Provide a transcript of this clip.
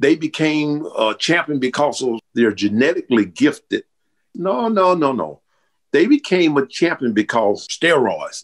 they became a champion because of they're genetically gifted. No, no, no, no. They became a champion because steroids.